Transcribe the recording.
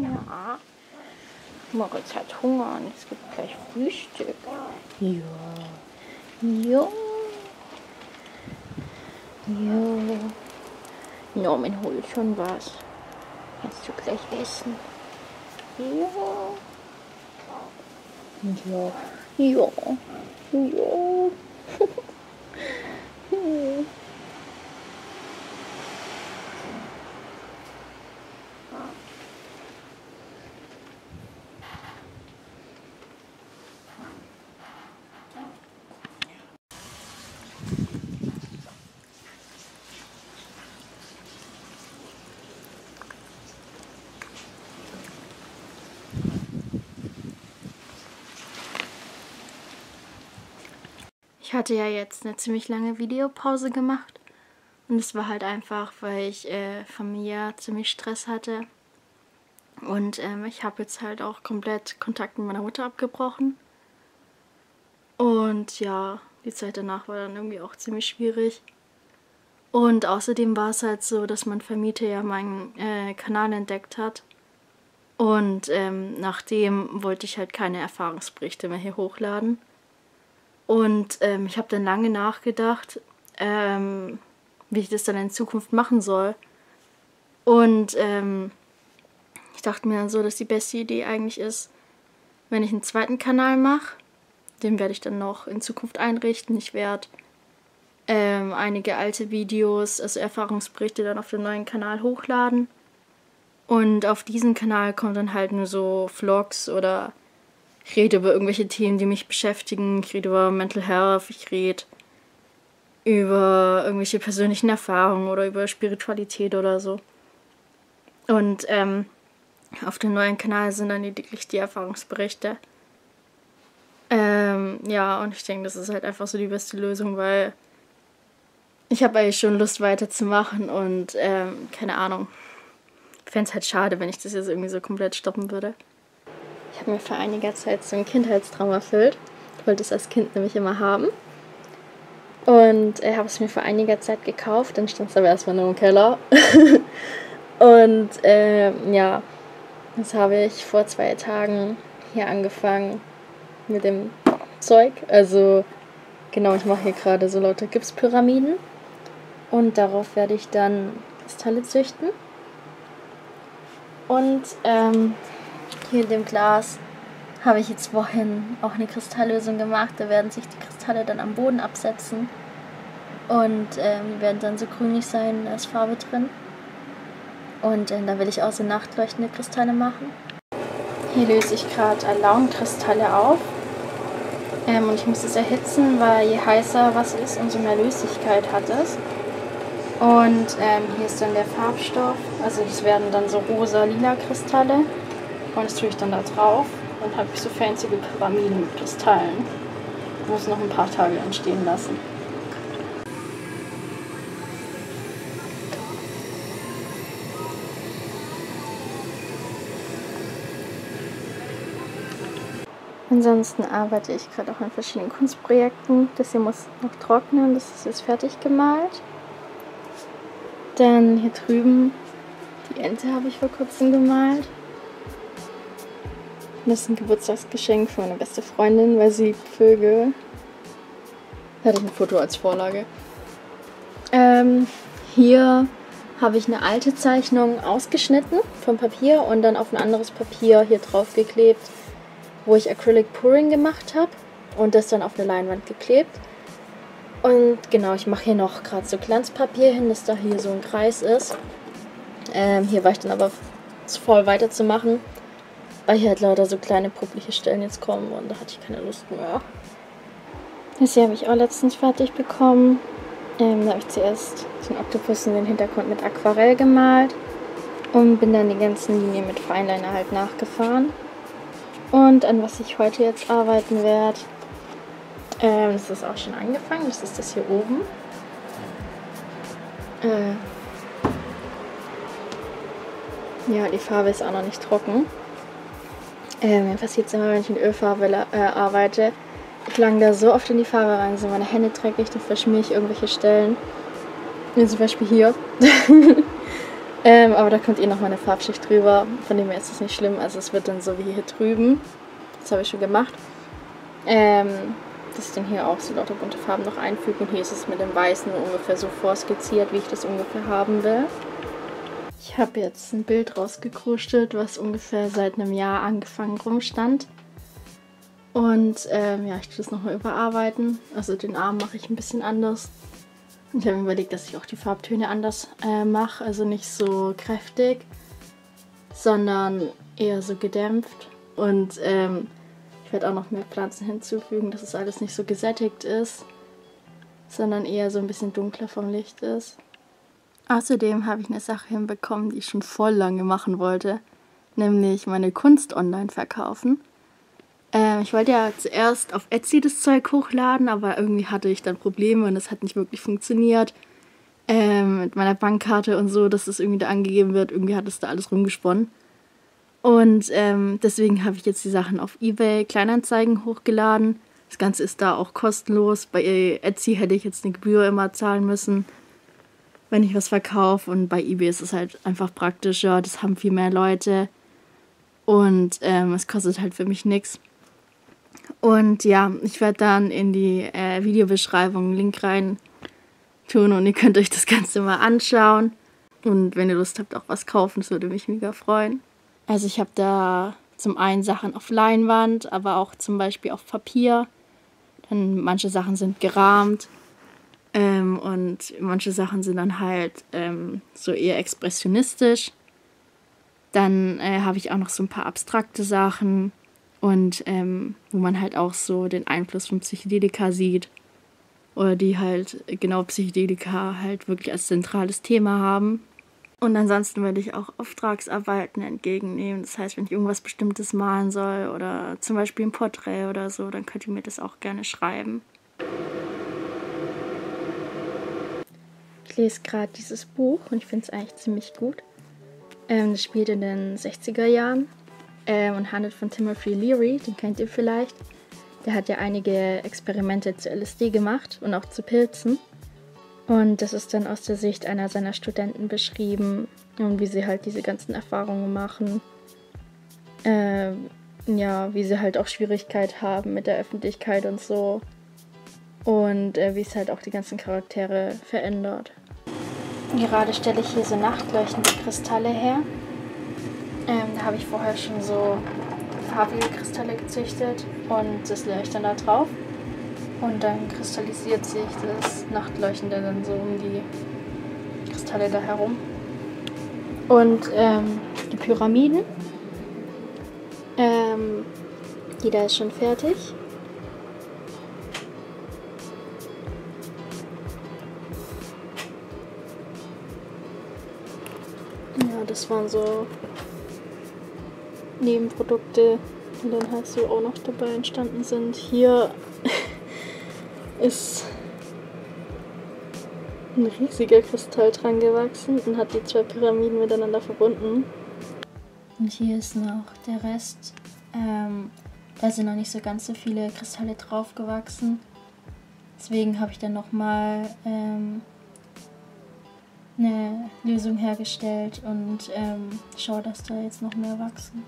Ja. Moritz hat Hunger und es gibt gleich Frühstück. Ja. Ja. Ja. Norman holt schon was. Kannst du gleich essen? Ja. Ja. Ja. Ja. Ich hatte ja jetzt eine ziemlich lange Videopause gemacht. Und es war halt einfach, weil ich äh, familiär ziemlich Stress hatte. Und ähm, ich habe jetzt halt auch komplett Kontakt mit meiner Mutter abgebrochen. Und ja, die Zeit danach war dann irgendwie auch ziemlich schwierig. Und außerdem war es halt so, dass mein Vermieter ja meinen äh, Kanal entdeckt hat. Und ähm, nachdem wollte ich halt keine Erfahrungsberichte mehr hier hochladen. Und ähm, ich habe dann lange nachgedacht, ähm, wie ich das dann in Zukunft machen soll. Und ähm, ich dachte mir dann so, dass die beste Idee eigentlich ist, wenn ich einen zweiten Kanal mache. Den werde ich dann noch in Zukunft einrichten. Ich werde ähm, einige alte Videos, also Erfahrungsberichte, dann auf den neuen Kanal hochladen. Und auf diesen Kanal kommen dann halt nur so Vlogs oder ich rede über irgendwelche Themen, die mich beschäftigen. Ich rede über Mental Health, ich rede über irgendwelche persönlichen Erfahrungen oder über Spiritualität oder so. Und ähm, auf dem neuen Kanal sind dann lediglich die Erfahrungsberichte. Ähm, ja, und ich denke, das ist halt einfach so die beste Lösung, weil ich habe eigentlich schon Lust weiterzumachen und ähm, keine Ahnung. Ich fände es halt schade, wenn ich das jetzt irgendwie so komplett stoppen würde. Habe mir vor einiger Zeit so ein Kindheitstraum erfüllt. Ich wollte es als Kind nämlich immer haben. Und ich habe es mir vor einiger Zeit gekauft, dann stand es aber erstmal nur im Keller. und äh, ja, jetzt habe ich vor zwei Tagen hier angefangen mit dem Zeug. Also genau, ich mache hier gerade so lauter Gipspyramiden. Und darauf werde ich dann Kristalle züchten. Und ähm, hier in dem Glas habe ich jetzt vorhin auch eine Kristalllösung gemacht. Da werden sich die Kristalle dann am Boden absetzen und ähm, werden dann so grünlich sein, ist Farbe drin. Und äh, da will ich auch so nachtleuchtende Kristalle machen. Hier löse ich gerade Alaun-Kristalle auf. Ähm, und ich muss es erhitzen, weil je heißer was ist, umso mehr Löslichkeit hat es. Und ähm, hier ist dann der Farbstoff. Also das werden dann so rosa-lila Kristalle. Und das tue ich dann da drauf. Dann habe ich so fancy Pyramiden mit Kristallen. Muss noch ein paar Tage entstehen lassen. Ansonsten arbeite ich gerade auch an verschiedenen Kunstprojekten. Das hier muss noch trocknen, das ist jetzt fertig gemalt. Dann hier drüben, die Ente habe ich vor kurzem gemalt. Das ist ein Geburtstagsgeschenk für meine beste Freundin, weil sie Vögel. Da hatte ich ein Foto als Vorlage. Ähm, hier habe ich eine alte Zeichnung ausgeschnitten vom Papier und dann auf ein anderes Papier hier drauf geklebt wo ich Acrylic Pouring gemacht habe und das dann auf eine Leinwand geklebt. Und genau, ich mache hier noch gerade so Glanzpapier hin, dass da hier so ein Kreis ist. Ähm, hier war ich dann aber zu voll weiterzumachen, weil hier halt lauter so kleine publiche Stellen jetzt kommen und da hatte ich keine Lust mehr. Das hier habe ich auch letztens fertig bekommen. Ähm, da habe ich zuerst so einen Oktopus in den Hintergrund mit Aquarell gemalt und bin dann die ganzen Linien mit Feinliner halt nachgefahren. Und an was ich heute jetzt arbeiten werde, ähm, das ist auch schon angefangen, das ist das hier oben. Äh, ja, die Farbe ist auch noch nicht trocken. Ähm, mir passiert es immer, wenn ich mit Ölfarbe äh, arbeite. Ich lange da so oft in die Farbe rein, sind meine Hände dreckig, dann verschmiere ich irgendwelche Stellen. Wie zum Beispiel hier. Ähm, aber da kommt eh noch mal eine Farbschicht drüber. Von dem her ist es nicht schlimm. Also es wird dann so wie hier drüben. Das habe ich schon gemacht. Ähm, dass ich dann hier auch so lauter bunte Farben noch einfüge. Und hier ist es mit dem Weißen ungefähr so vorskizziert, wie ich das ungefähr haben will. Ich habe jetzt ein Bild rausgekruschelt, was ungefähr seit einem Jahr angefangen rumstand. Und ähm, ja, ich tue das nochmal überarbeiten. Also den Arm mache ich ein bisschen anders. Ich habe mir überlegt, dass ich auch die Farbtöne anders äh, mache. Also nicht so kräftig, sondern eher so gedämpft. Und ähm, ich werde auch noch mehr Pflanzen hinzufügen, dass es alles nicht so gesättigt ist, sondern eher so ein bisschen dunkler vom Licht ist. Außerdem habe ich eine Sache hinbekommen, die ich schon voll lange machen wollte, nämlich meine Kunst online verkaufen. Äh, ich wollte ja zuerst auf Etsy das Zeug hochladen, aber irgendwie hatte ich dann Probleme und es hat nicht wirklich funktioniert. Äh, mit meiner Bankkarte und so, dass das irgendwie da angegeben wird. Irgendwie hat es da alles rumgesponnen. Und ähm, deswegen habe ich jetzt die Sachen auf eBay Kleinanzeigen hochgeladen. Das Ganze ist da auch kostenlos. Bei Etsy hätte ich jetzt eine Gebühr immer zahlen müssen, wenn ich was verkaufe. Und bei eBay ist es halt einfach praktischer. Das haben viel mehr Leute. Und ähm, es kostet halt für mich nichts. Und ja, ich werde dann in die äh, Videobeschreibung einen Link rein tun und ihr könnt euch das Ganze mal anschauen. Und wenn ihr Lust habt, auch was kaufen, das würde mich mega freuen. Also ich habe da zum einen Sachen auf Leinwand, aber auch zum Beispiel auf Papier. Dann manche Sachen sind gerahmt ähm, und manche Sachen sind dann halt ähm, so eher expressionistisch. Dann äh, habe ich auch noch so ein paar abstrakte Sachen und ähm, wo man halt auch so den Einfluss von Psychedelika sieht. Oder die halt genau Psychedelika halt wirklich als zentrales Thema haben. Und ansonsten würde ich auch Auftragsarbeiten entgegennehmen. Das heißt, wenn ich irgendwas Bestimmtes malen soll oder zum Beispiel ein Porträt oder so, dann könnt ihr mir das auch gerne schreiben. Ich lese gerade dieses Buch und ich finde es eigentlich ziemlich gut. Ähm, das spielt in den 60er Jahren ähm, und handelt von Timothy Leary, den kennt ihr vielleicht. Der hat ja einige Experimente zu LSD gemacht und auch zu Pilzen. Und das ist dann aus der Sicht einer seiner Studenten beschrieben und wie sie halt diese ganzen Erfahrungen machen. Äh, ja, wie sie halt auch Schwierigkeit haben mit der Öffentlichkeit und so. Und äh, wie es halt auch die ganzen Charaktere verändert. Gerade stelle ich hier so nachtleuchtende Kristalle her. Ähm, da habe ich vorher schon so farbige Kristalle gezüchtet und das dann da drauf. Und dann kristallisiert sich das Nachtleuchtende dann so um die Kristalle da herum. Und ähm, die Pyramiden, ähm, die da ist schon fertig. Das waren so Nebenprodukte, die dann halt so auch noch dabei entstanden sind. Hier ist ein riesiger Kristall dran gewachsen und hat die zwei Pyramiden miteinander verbunden. Und hier ist noch der Rest. Ähm, da sind noch nicht so ganz so viele Kristalle drauf gewachsen. Deswegen habe ich dann nochmal ähm, eine Lösung hergestellt und ähm, schaue, dass da jetzt noch mehr wachsen.